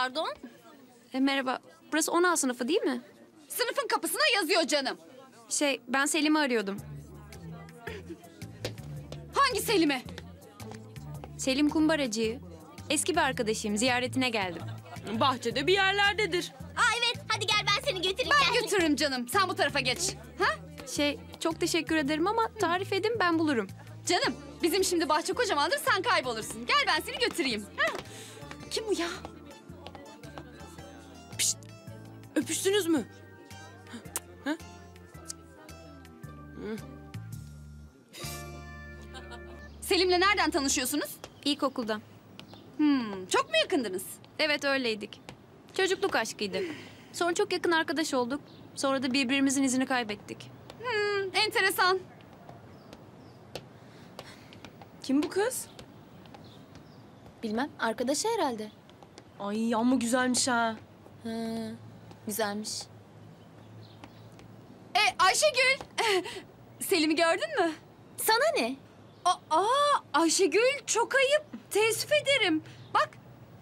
Pardon? E, merhaba. Burası 10A sınıfı değil mi? Sınıfın kapısına yazıyor canım. Şey, ben Selim'i arıyordum. Hangi Selim'i? Selim Kumbaracı'yı. Eski bir arkadaşıyım. Ziyaretine geldim. Bahçede bir yerlerdedir. Aa evet hadi gel ben seni götüreyim. Ben gel. götürürüm canım. Sen bu tarafa geç. Ha? Şey, çok teşekkür ederim ama tarif edin ben bulurum. Canım bizim şimdi bahçe kocamandır sen kaybolursun. Gel ben seni götüreyim. Ha? Kim bu ya? Öpüştünüz mü? Selim'le nereden tanışıyorsunuz? İlkokuldan. Hmm, çok mu yakındınız? Evet öyleydik. Çocukluk aşkıydı. Sonra çok yakın arkadaş olduk. Sonra da birbirimizin izini kaybettik. Hmm, enteresan. Kim bu kız? Bilmem arkadaşı herhalde. Ay amma güzelmiş ha. Hı, güzelmiş. E Ayşegül. Selim'i gördün mü? Sana ne? Aa, Ayşegül çok ayıp. Teessüf ederim. Bak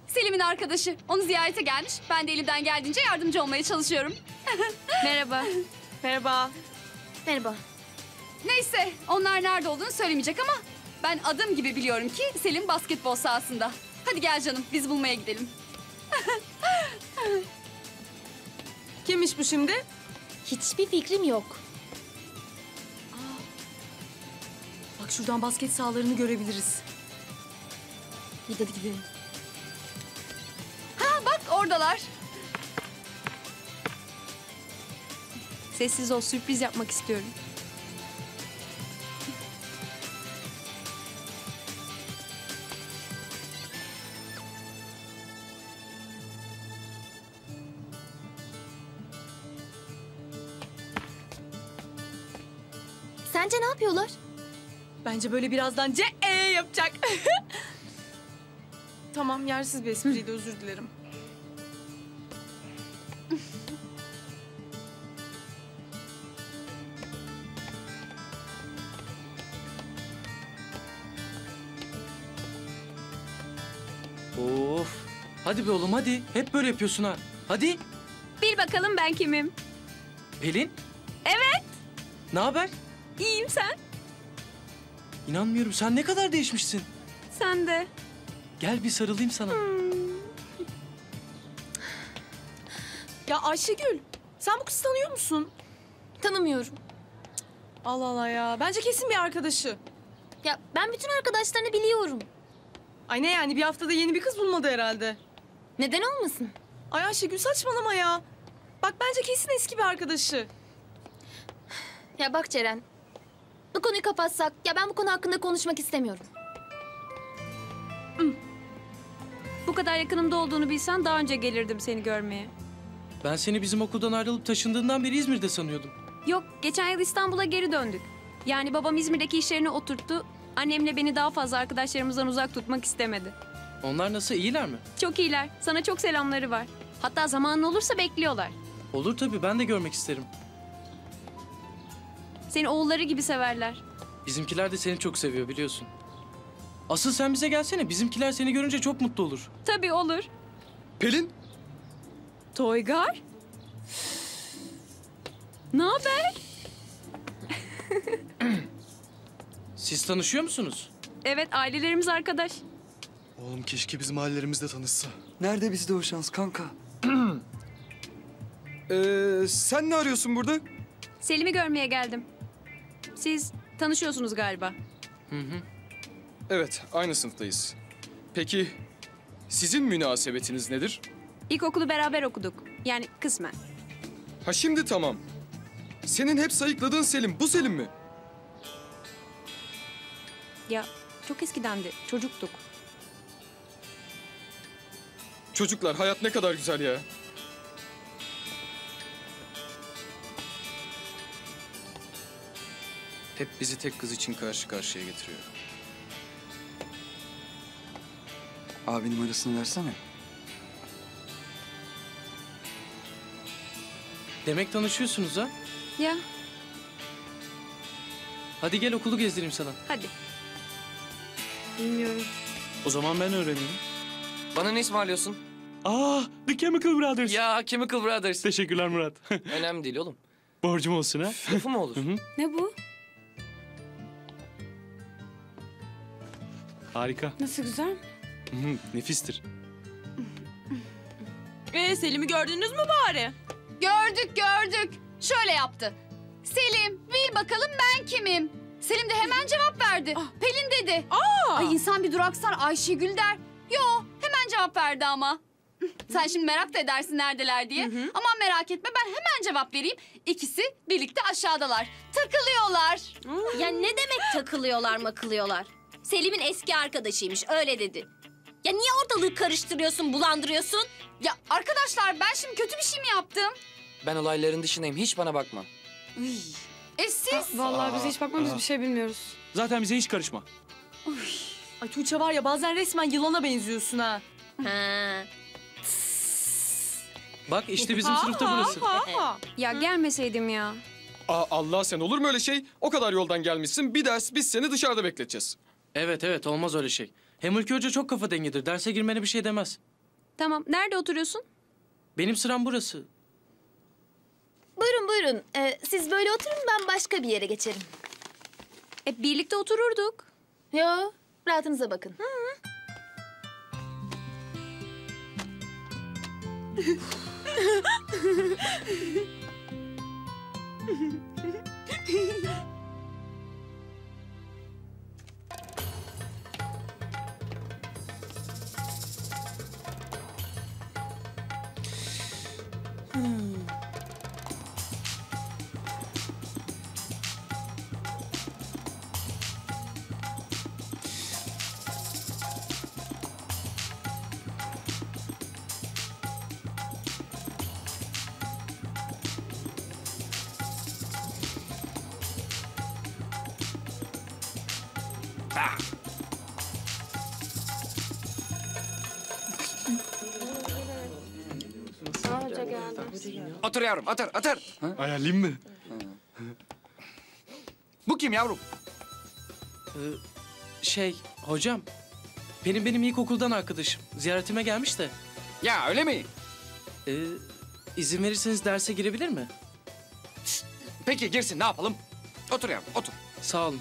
Selim'in arkadaşı. Onu ziyarete gelmiş. Ben de elimden geldiğince yardımcı olmaya çalışıyorum. Merhaba. Merhaba. Merhaba. Neyse onlar nerede olduğunu söylemeyecek ama ben adım gibi biliyorum ki Selim basketbol sahasında. Hadi gel canım biz bulmaya gidelim. Kimmiş bu şimdi? Hiçbir fikrim yok. Bak şuradan basket sahalarını görebiliriz. Hadi hadi gidelim. Ha bak oradalar. Sessiz ol, sürpriz yapmak istiyorum. Sence ne yapıyorlar? Bence böyle birazdan C E yapacak. tamam yersiz bir espriydi özür dilerim. Of. Hadi be oğlum hadi. Hep böyle yapıyorsun ha. Hadi. Bil bakalım ben kimim? Pelin. Evet. Ne haber? İyiyim sen. İnanmıyorum. Sen ne kadar değişmişsin. Sen de. Gel bir sarılayım sana. Ya Ayşegül sen bu kızı tanıyor musun? Tanımıyorum. Allah Allah ya. Bence kesin bir arkadaşı. Ya ben bütün arkadaşlarını biliyorum. Ay ne yani bir haftada yeni bir kız bulmadı herhalde. Neden olmasın? Ay Ayşegül saçmalama ya. Bak bence kesin eski bir arkadaşı. Ya bak Ceren. Bu konuyu kapatsak. Ya ben bu konu hakkında konuşmak istemiyorum. Bu kadar yakınımda olduğunu bilsen daha önce gelirdim seni görmeye. Ben seni bizim okuldan ayrılıp taşındığından beri İzmir'de sanıyordum. Yok, geçen yıl İstanbul'a geri döndük. Yani babam İzmir'deki işlerini oturttu. Annemle beni daha fazla arkadaşlarımızdan uzak tutmak istemedi. Onlar nasıl? iyiler mi? Çok iyiler. Sana çok selamları var. Hatta zamanın olursa bekliyorlar. Olur tabii. Ben de görmek isterim. Seni oğulları gibi severler. Bizimkiler de seni çok seviyor biliyorsun. Asıl sen bize gelsene. Bizimkiler seni görünce çok mutlu olur. Tabii olur. Pelin. Toygar? ne haber? Siz tanışıyor musunuz? Evet, ailelerimiz arkadaş. Oğlum keşke bizim ailelerimiz tanışsa. Nerede bizde o şans kanka? Ee, sen ne arıyorsun burada? Selim'i görmeye geldim. Siz tanışıyorsunuz galiba. Evet, aynı sınıftayız. Peki sizin münasebetiniz nedir? İlkokulu beraber okuduk. Yani kısmen. Ha şimdi tamam. Senin hep sayıkladığın Selim, bu Selim mi? Ya çok eskidendi. Çocuktuk. Çocuklar hayat ne kadar güzel ya. Hep bizi tek kız için karşı karşıya getiriyor. Abi numarasını versene. Demek tanışıyorsunuz ha? Ya Hadi gel okulu gezdireyim sana. hadi. Bilmiyorum. O zaman ben öğreneyim. Bana ne ısmarlıyorsun? Aa, The Chemical Brothers. Ya Chemical Brothers. Teşekkürler Murat. Önemli değil oğlum. Borcum olsun ha. Lafı mı olur? Ne bu? Harika. Nasıl güzel? Hı hı, Nefistir. Ee, Selim'i gördünüz mü bari? Gördük gördük. Şöyle yaptı. Selim bil bakalım ben kimim? Selim de hemen cevap verdi. Pelin dedi. Ay insan bir duraksar Ayşegül der. Yo hemen cevap verdi ama. Sen şimdi merak da edersin neredeler diye. Aman merak etme ben hemen cevap vereyim. İkisi birlikte aşağıdalar. Takılıyorlar. Ya ne demek takılıyorlar makılıyorlar? Selim'in eski arkadaşıymış öyle dedi. Ya niye ortalığı karıştırıyorsun, bulandırıyorsun? Ya arkadaşlar ben şimdi kötü bir şey mi yaptım? Ben olayların dışındayım. Hiç bana bakma. E siz? Vallahi biz hiç bakmamız bir şey bilmiyoruz. Zaten bize hiç karışma. Ay Tuğçe var ya bazen resmen yılana benziyorsun ha. Ha. Bak işte bizim sınıfta burası. Ha, ha. Ya gelmeseydim ya. Aa, Allah sen olur mu öyle şey? O kadar yoldan gelmişsin. Bir ders biz seni dışarıda bekleteceğiz. Evet evet olmaz öyle şey. Hem Ülke Hoca çok kafa dengidir. Derse girmene bir şey demez. Tamam nerede oturuyorsun? Benim sıram burası. Buyurun buyurun. Ee, siz böyle oturun ben başka bir yere geçerim. E birlikte otururduk. Yo rahatınıza bakın. Otur yavrum otur otur. Ayarlayayım mı? Bu kim yavrum? Şey hocam. Benim benim ilkokuldan arkadaşım. Ziyaretime gelmiş de. Ya öyle mi? Ee, izin verirseniz derse girebilir mi? Peki girsin ne yapalım? Otur yavrum otur. Sağ olun.